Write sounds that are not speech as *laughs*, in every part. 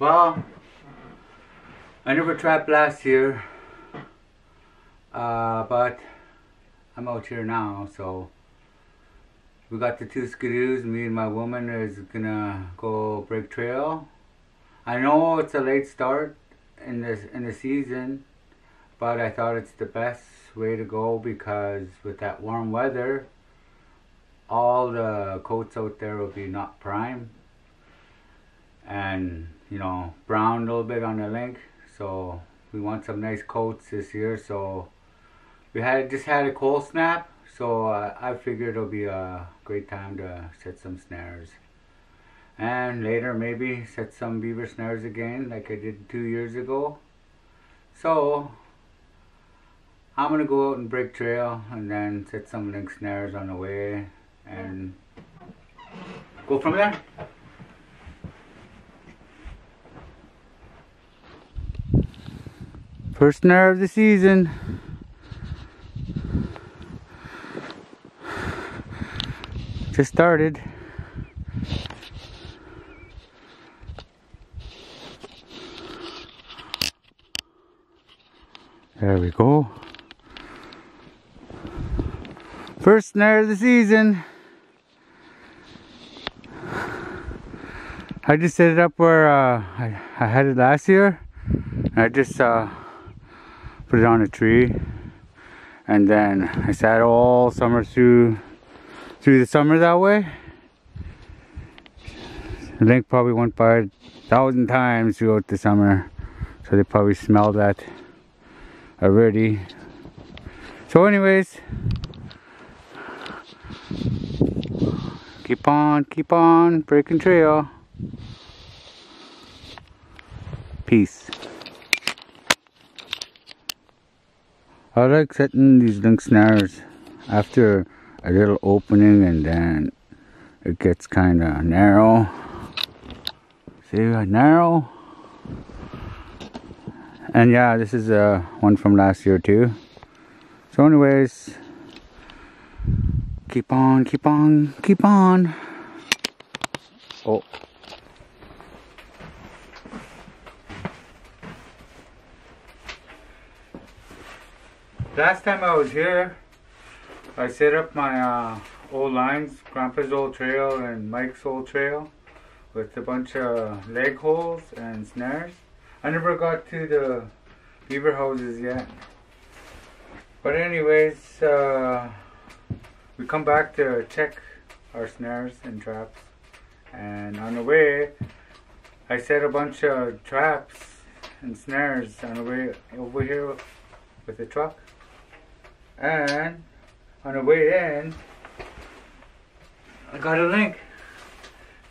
Well, I never trapped last year, uh, but I'm out here now, so we got the two skidoos. Me and my woman is gonna go break trail. I know it's a late start in this in the season, but I thought it's the best way to go because with that warm weather, all the coats out there will be not prime and you know brown a little bit on the link. So we want some nice coats this year so we had just had a cold snap. So uh, I figured it'll be a great time to set some snares. And later maybe set some beaver snares again like I did two years ago. So I'm gonna go out and break trail and then set some link snares on the way and go from there First snare of the season. Just started. There we go. First snare of the season. I just set it up where uh, I, I had it last year. I just uh, put it on a tree and then I sat all summer through through the summer that way. The link probably went by a thousand times throughout the summer so they probably smelled that already. So anyways keep on keep on breaking trail. Peace I like setting these link snares after a little opening and then it gets kind of narrow. See, narrow. And yeah, this is uh, one from last year too. So anyways, keep on, keep on, keep on. Oh. Last time I was here, I set up my uh, old lines, Grandpa's old trail and Mike's old trail, with a bunch of leg holes and snares. I never got to the beaver houses yet. But anyways, uh, we come back to check our snares and traps. And on the way, I set a bunch of traps and snares on the way over here with the truck and on the way in I got a link.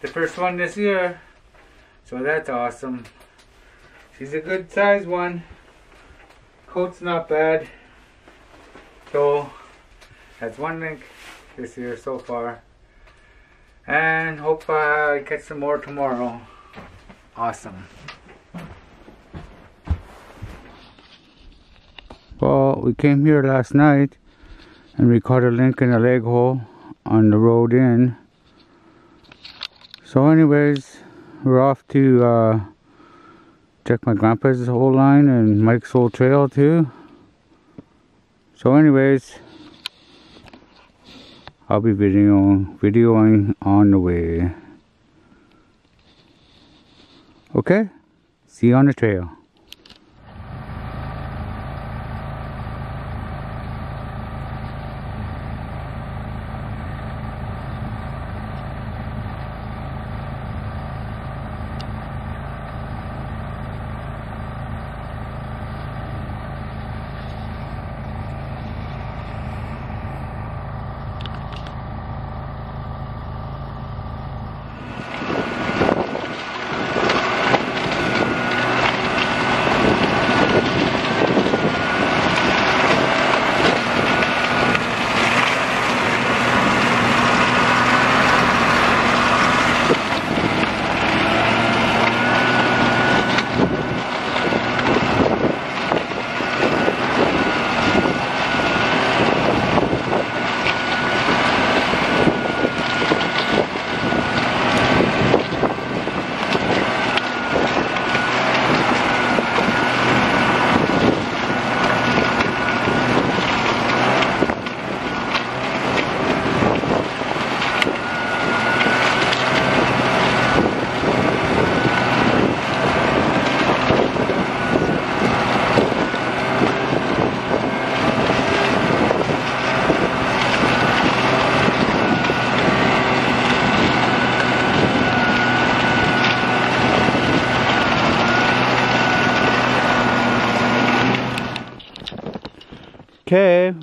The first one this year. So that's awesome. She's a good size one. Coat's not bad. So that's one link this year so far. And hope I catch some more tomorrow. Awesome Well, we came here last night and we caught a link in a leg hole on the road in. So anyways, we're off to uh, check my grandpa's old line and Mike's old trail too. So anyways, I'll be videoing on the way. Okay, see you on the trail.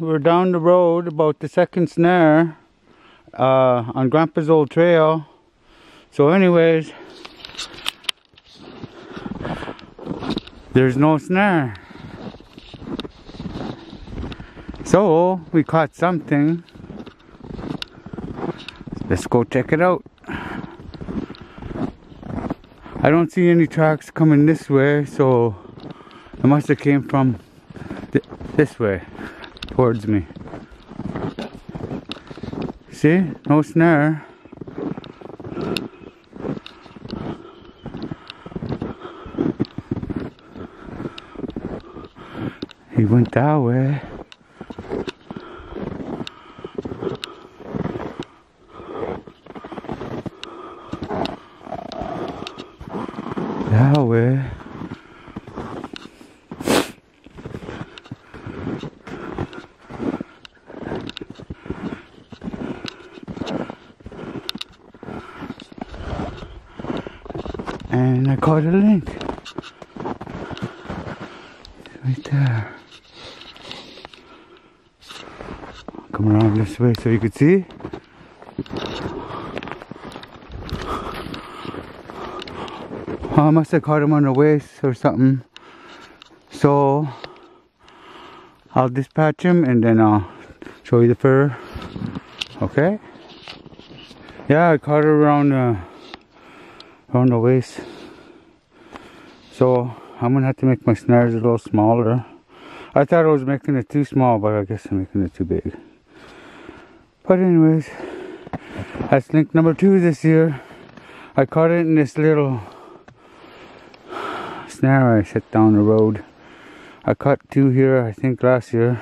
We're down the road about the second snare uh, on Grandpa's old trail. So anyways, there's no snare. So we caught something. Let's go check it out. I don't see any tracks coming this way, so it must have came from th this way towards me. See? No snare. He went that way. That way. And I caught a link. Right there. Come around this way so you could see. I must have caught him on the waist or something. So I'll dispatch him and then I'll show you the fur. Okay? Yeah, I caught it around uh, around the waist. So I'm gonna have to make my snares a little smaller. I thought I was making it too small, but I guess I'm making it too big. But anyways, that's link number two this year. I caught it in this little snare I set down the road. I caught two here, I think last year.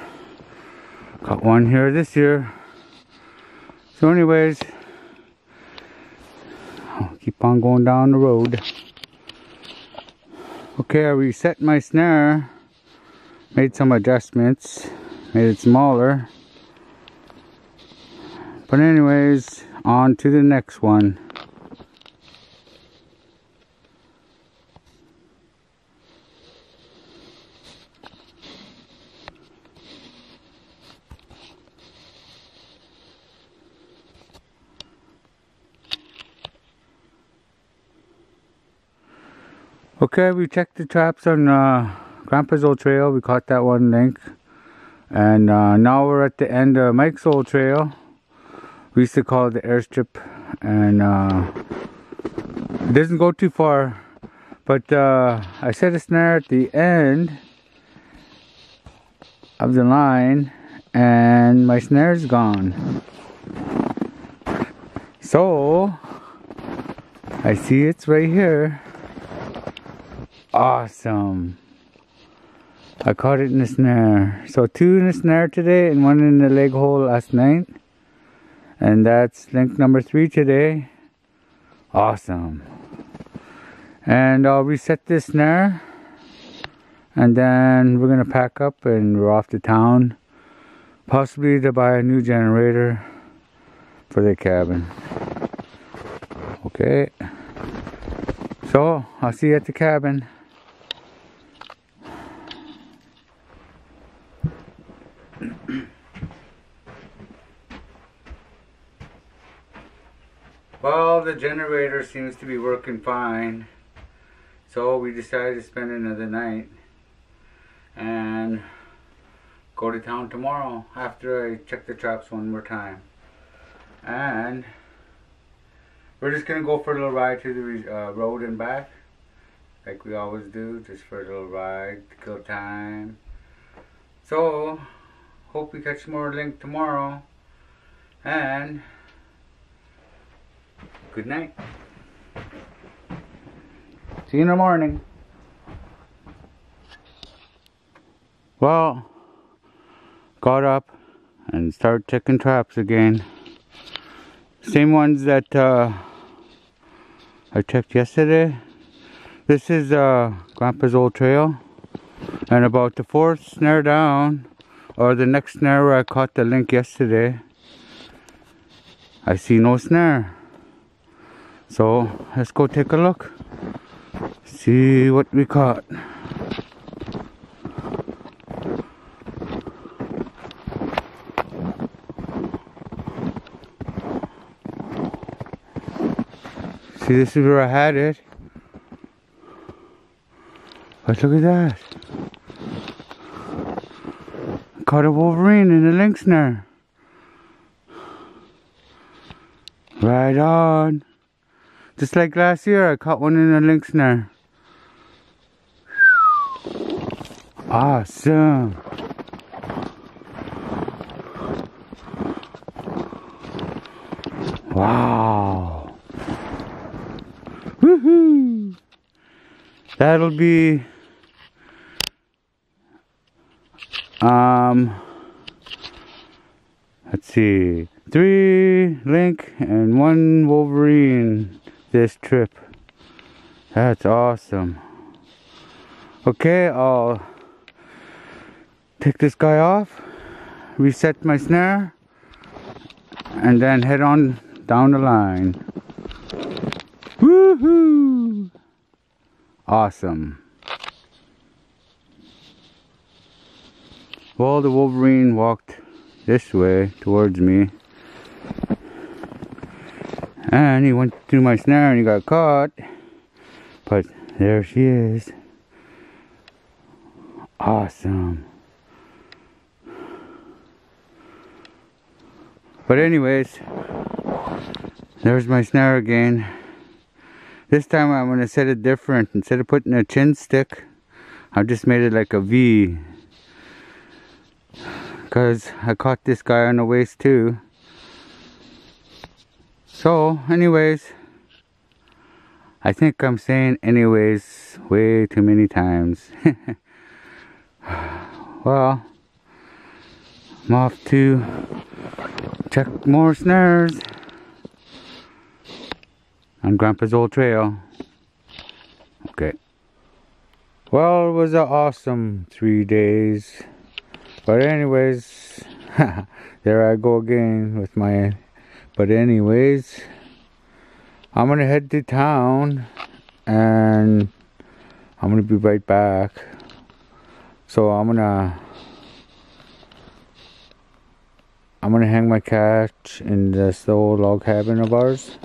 Caught one here this year. So anyways, I'll keep on going down the road. Okay, I reset my snare. Made some adjustments. Made it smaller. But anyways, on to the next one. Okay, we checked the traps on uh, Grandpa's old trail. We caught that one link. And uh, now we're at the end of Mike's old trail. We used to call it the airstrip. And uh, it doesn't go too far. But uh, I set a snare at the end of the line. And my snare's gone. So, I see it's right here. Awesome. I caught it in the snare. So two in the snare today and one in the leg hole last night. And that's link number three today. Awesome. And I'll reset this snare. And then we're to pack up and we're off to town. Possibly to buy a new generator for the cabin. Okay. So, I'll see you at the cabin. Well, the generator seems to be working fine. So we decided to spend another night and go to town tomorrow after I check the traps one more time. And we're just gonna go for a little ride to the uh, road and back, like we always do, just for a little ride to kill time. So, hope we catch more link tomorrow. And Good night. See you in the morning. Well, got up and started checking traps again. Same ones that uh, I checked yesterday. This is uh, Grandpa's old trail. And about the fourth snare down, or the next snare where I caught the link yesterday, I see no snare so let's go take a look. See what we caught see this is where I had it. But look at that. Caught a wolverine in the lynx snare right on. Just like last year, I caught one in a link snare. Awesome. Wow. Woohoo! That'll be um let's see three link and one wolverine this trip that's awesome okay I'll take this guy off reset my snare and then head on down the line. Woohoo! Awesome. Well, the Wolverine walked this way towards me. And he went through my snare and he got caught. But there she is. Awesome. But anyways, there's my snare again. This time I'm going to set it different. Instead of putting a chin stick, I've just made it like a V. Because I caught this guy on the waist too. So, anyways, I think I'm saying anyways way too many times. *laughs* well, I'm off to check more snares on Grandpa's old trail. Okay. Well, it was an awesome three days. But anyways, *laughs* there I go again with my... But anyways, I'm to head to town and I'm to be right back. So I'm to... I'm to hang my catch in this old log cabin of ours.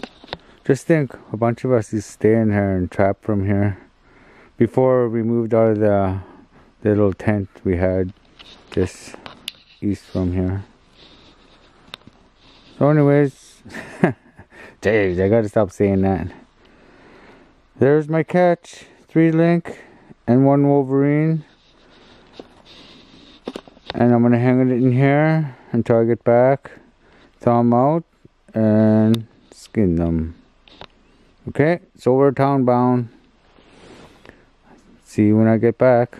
Just think, a bunch of us is staying here and trapped from here. Before we moved out of the, the little tent we had just east from here. So anyways, jeez, I gotta stop saying that. There's my catch, three link and one Wolverine. And I'm gonna hang it in here until I get back, thaw them out, and skin them. Okay, so we're town bound. See you when I get back.